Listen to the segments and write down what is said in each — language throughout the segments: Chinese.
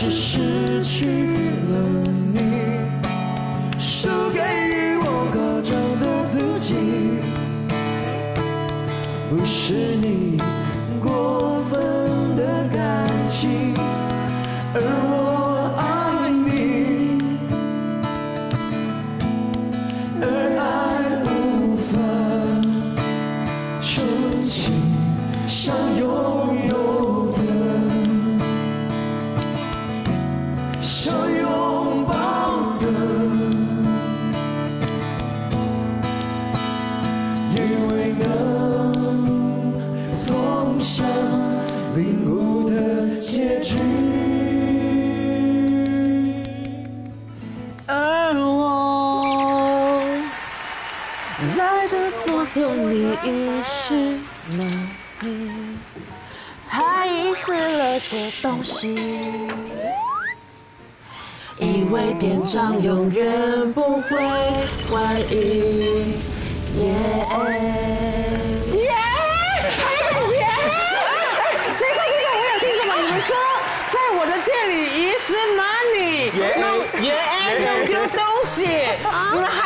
是失去了你，输给我高涨的自己。不是你过分的感情，而我爱你，而爱无法重启，想拥有用你遗失了你，还遗失了些东西。以为店长永远不会怀疑。耶耶！还有耶！等一下，等一下，我有听什么？你们说在我的店里遗失 money，弄耶弄丢东西，你们还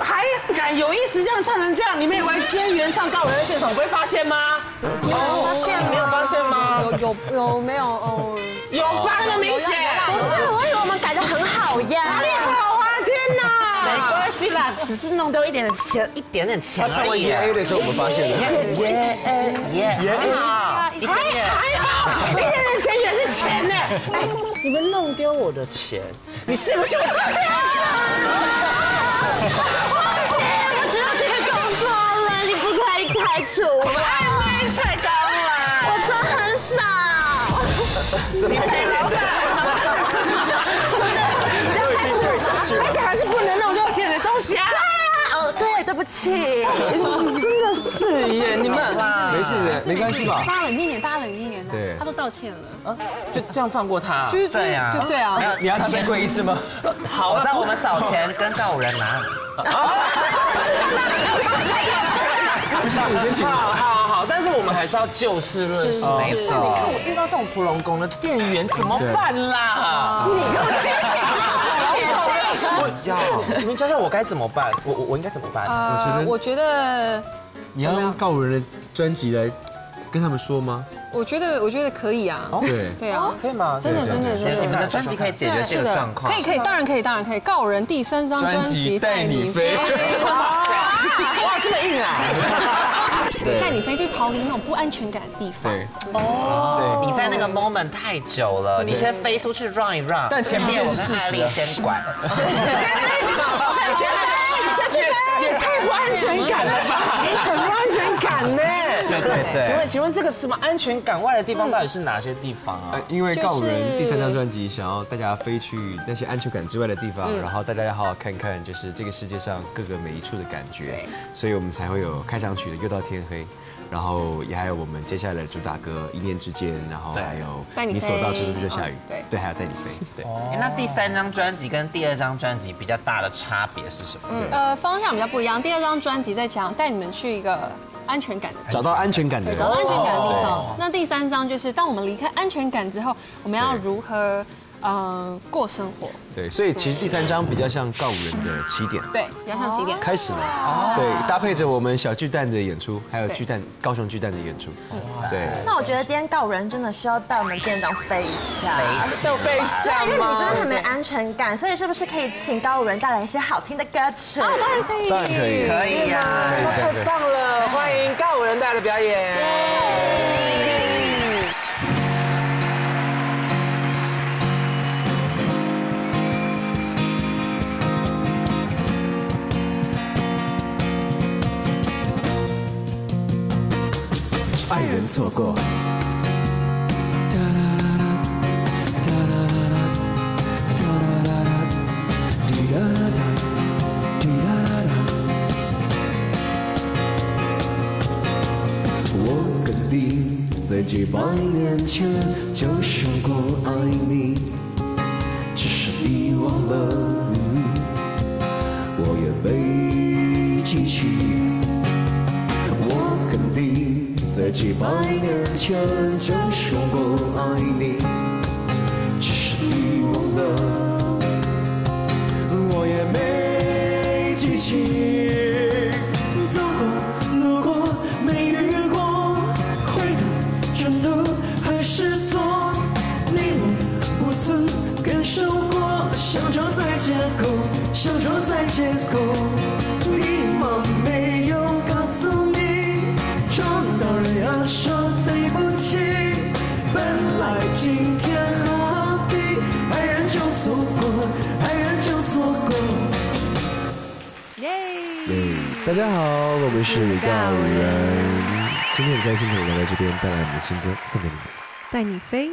还敢有意思这样唱成这样？你们以为今天原唱告人在现场，不会发现吗？发现没有发现吗？有有有没有？哦，有吧？那么明显？不是，我以为我们改的很好呀。哪里好啊？天哪！没关系啦，只是弄丢一点点钱，一点点钱他唱完而已。耶 A 的时候，我们发现了。耶耶耶，还好，一点点。还好，一点点钱也是钱呢。哎，你们弄丢我的钱，你是不是？我哦，对，对不起。真的是耶，你们没事的，没关系吧？大家冷静一点，大家冷静一点。对他都道歉了。就这样放过他？就是对呀就对啊你要，你要再跪一次吗？好，我知道我们少钱跟告五人拿。不是，我先请。好好好，但是我们还是要就事论事。哦没错，你看我遇到这种普龙宫的店员怎么办啦？你给我清醒！你们教教我该怎么办？我我我应该怎么办？呃，我觉得，你要用告五人的专辑来跟他们说吗？我觉得，我觉得可以啊。对，对啊，可以吗？真的，真的，真的。你们的专辑可以解决这个状况。可以，可以，当然可以，当然可以。告人第三张专辑《带你飞 哇，这么硬啊！带你飞去逃离那种不安全感的地方。对，你在那个 moment 太久了，你先飞出去 run 一 run，但前提面我是事实。先管，先先先管。也太不安全感了吧，很不安全感呢。对对对。请问，请问这个什么安全感外的地方到底是哪些地方啊呃？，因为告五人第三张专辑想要大家飞去那些安全感之外的地方，然后带大家好好看看，就是这个世界上各个每一处的感觉，所以我们才会有开场曲的《又到天黑》，然后也还有我们接下来的主打歌《一念之间》，然后还有你所到飞这是不是就下雨嗯？对对，还有带你飞，对。哎那第三张专辑跟第二张专辑比较大的差别是什么？呃，方向比较不一样。第二张专辑在讲带你们去一个安全感的找到安全感的，找到安全感的地方。那第三章就是当我们离开安全感之后，我们要如何呃过生活？对，所以其实第三张比较像告五人的起点，对，比较像起点？开始了，对，搭配着我们小巨蛋的演出，还有巨蛋高雄巨蛋的演出，对。那我觉得今天告五人真的需要带我们店长飞一下，就被吓因为你真的很没安全感，所以是不是可以请告五人带来一些好听的歌曲？当然可以，当然可以，可以呀。太棒了，欢迎告五人带来的表演。爱人错过。我跟你在街旁年前就说过爱你，只是遗忘了，我也被记起。我肯定在几百年前就说过爱你，只是你忘了，我也没大家好，我们是大五人，今天很开心可以来到这边，带来我们的新歌送给你们。带你飞。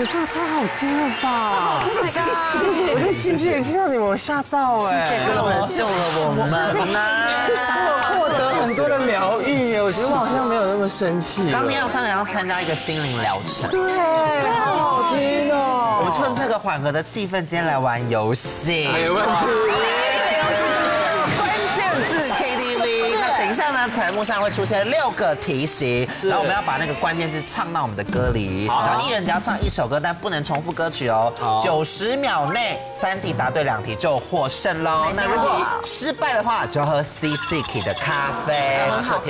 你们唱的太好听了吧！Oh！我在近距离听到你们，我吓到哎！真的人救了我们呐！获得很多的疗愈耶，我觉得我好像没有那么生气了。当天晚上要参加一个心灵疗程，对，好好听哦。我们趁这个缓和的气氛，今天来玩游戏。没问题。呢，彩幕上会出现六个题型，然后我们要把那个关键字唱到我们的歌里，然后一人只要唱一首歌，但不能重复歌曲哦。九十秒内三题答对两题就获胜喽。那如果失败的话，就要喝 C C K 的咖啡。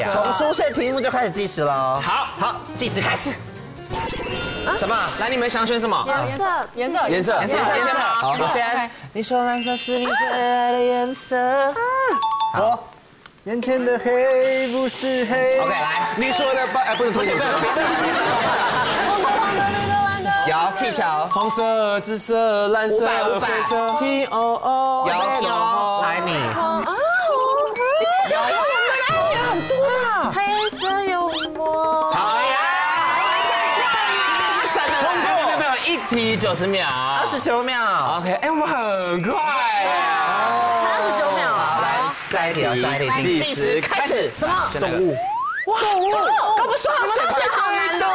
从出现题目就开始计时喽。好好，计时开始。什么？来，你们想选什么？颜色，颜色，颜色颜色，颜色。好，我先。你说蓝色是你最爱的颜色。我眼前的黑不是黑。OK，来，你说的白，哎，不能脱不行，不能，别色，别色。红的、黄的、绿的、蓝的。有气球，红色、紫色、蓝色、500 500灰色。T O O，有有，来你。黑色幽默。好呀。没有没有，一题九十秒。二十九秒。OK，哎，我们很快一题哦，下一题，计时开始。什么？动物。动物，刚不说好选选好难的。动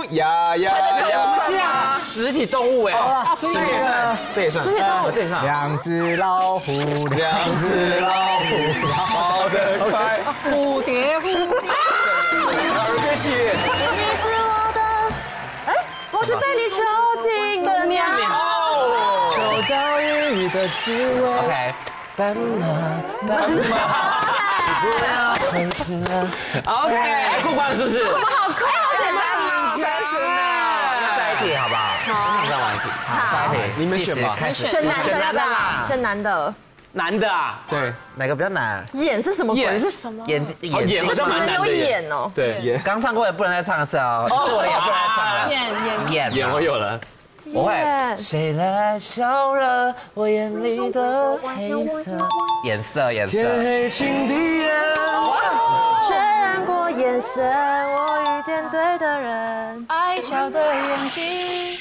物呀呀呀！这样啊，实体动物哎，这个也算，这也算。我这也算。两只老虎，两只老虎，跑得快。蝴蝶蝴蝶，好，对不起。你是我的，哎，我是被你囚禁的鸟。秋刀鱼的滋味。OK，斑 马，斑马，不要回去了。OK，过关了是不是？我们好快，好简单。三十秒，那再一题好不好？好再玩一题。好，再一题，你们选吧开始，选男的要不要？啦。选男的。男的啊，对，哪个比较难？眼是什么鬼？眼是什么？眼睛，哦眼眼睛好。像只能有。眼哦。对，也刚唱过也不能再唱一次哦，是我的也不能再唱了。眼眼眼眼我有了。我会。眼谁来烧热我眼里的黑色？颜色，颜色。天黑请闭眼。确认过眼神，我遇见对的人。爱笑的眼睛。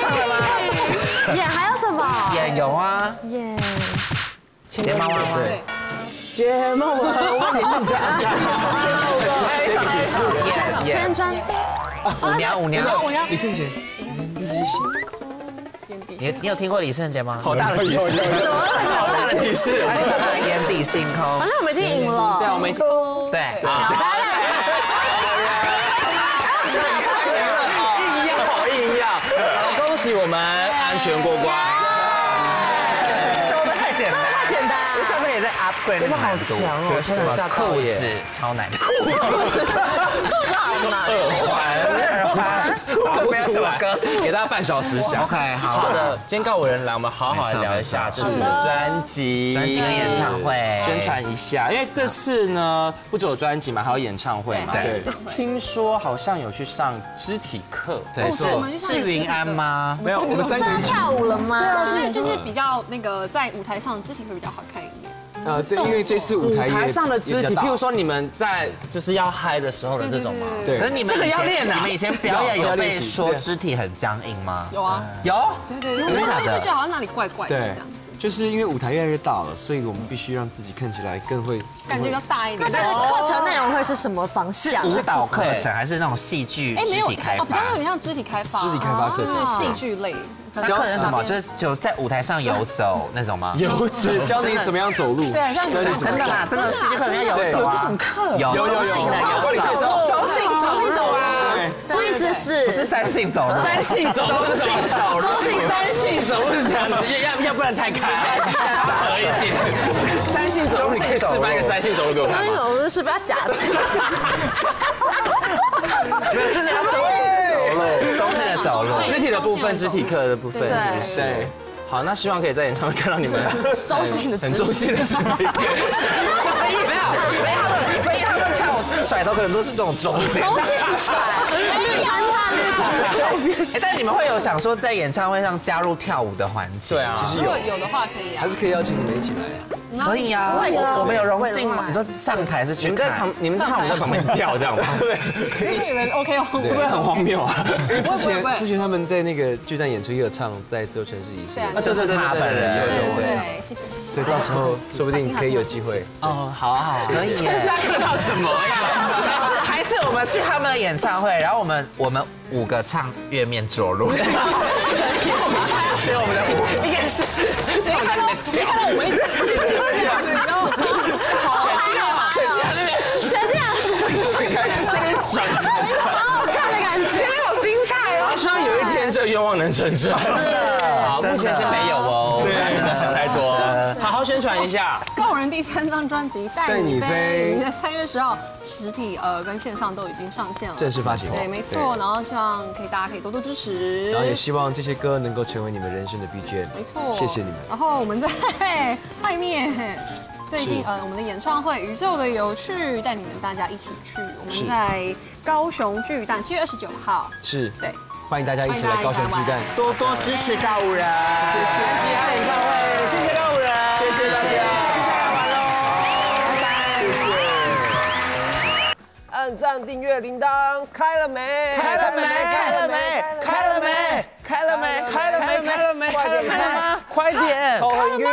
唱了吗？眼还有什么？眼有啊，眼。睫毛弯弯。睫毛弯弯，你们家家。哎，上来旋眼。转跳。舞娘舞娘，李圣杰，你你有听过李圣杰吗？好大的提示，好大的提示。那你唱他的眼底星空反。正我们已经赢了对，了。我们已经。对，啊。硬要硬要，好，恭喜我们安全过关。也在 upgrade 你们好强哦，真的吓到裤子超难，裤子。好难。耳环，不没有什么歌。给大家半小时想。OK，好好的，今天告五人来，我们好好来聊一下这次的专辑、专辑跟演唱会宣传一下。因为这次呢，不只有专辑嘛，还有演唱会嘛。对，听说好像有去上肢体课，对，是是云安吗？没有，我们三个。跳舞了吗？是就是比较那个在舞台上肢体会比较好看一点。呃，对，因为这次舞台舞台上的肢体，譬如说你们在就是要嗨的时候的这种嘛？对可是你们这个要练啊。你们以前表演有被说肢体很僵硬吗？有啊，有，对对，因为我就觉得的？好像哪里怪怪的这对就是因为舞台越来越大了，所以我们必须让自己看起来更会感觉比较大一点。那这个课程内容会是什么方向？舞蹈课程还是那种戏剧哎，没有，肢体开哦，比较有？点像肢体开发，肢体开发课程就是戏剧类。那课程是什么？就是就在舞台上游走那种吗？游走教你怎么样走路，对像你们真的啦，真的戏剧课程要游走啊！有有有中性的游有有走，中性走路啊，注意姿势。不是三性走路，三性走路是什么？走路，三性走路是这样子，要要要不然太开，合一点。三性走路，你可以示范一个三性走路给我看吗？那种是不要假的。就是要中性走路，中性的走路。肢体的部分，肢体课的部分，是不是？对。好，那希望可以在演唱会看到你们中性的很中性的肢体。没有，所以他们，所以他们跳甩头可能都是这种中间。中性甩。哎，但你们会有想说在演唱会上加入跳舞的环节？对啊，其实有如果，有的话可以啊还。是可以邀请你们一起来啊。可以啊，我们有荣幸吗？你说上台是去看你们在旁，？你们是看我们在旁边跳这样吗 对？你们 OK 哦，会不会很荒谬啊？因为之前之前他们在那个巨蛋演出也有唱在自由城市一系列对啊，就是他本人有有有对有，，谢谢谢谢。所以到时候说不定可以有机会。哦，好啊好啊，可以耶。现在看到什么呀？还是还是我们去他们的演唱会，然后我们我们五个唱月面着陆。学我们的舞，应该是你看到你看到我们一直！全家那边全这边，转转好好看的感觉。好精彩哦希望有一天这个愿望能成真。好，目前先没有哦，对不要想太多，好好宣传一下。告人第三张专辑《带你飞》，在三月十号实体呃跟线上都已经上线了。正式发行对，没错。然后希望可以大家可以多多支持。然后也希望这些歌能够成为你们人生的 BGM。没错，谢谢你们。然后我们在外面，最近呃我们的演唱会《宇宙的有趣》带你们大家一起去。我们在高雄巨蛋，七月二十九号。是，对，欢迎大家一起来高雄巨蛋。多多支持告五人，谢谢。演唱会，谢谢告五人，谢谢大家。按赞、订阅、铃铛开了没？开了没？开了没？开了没？开了没？开了没？开了没？开了没？快点！头很晕。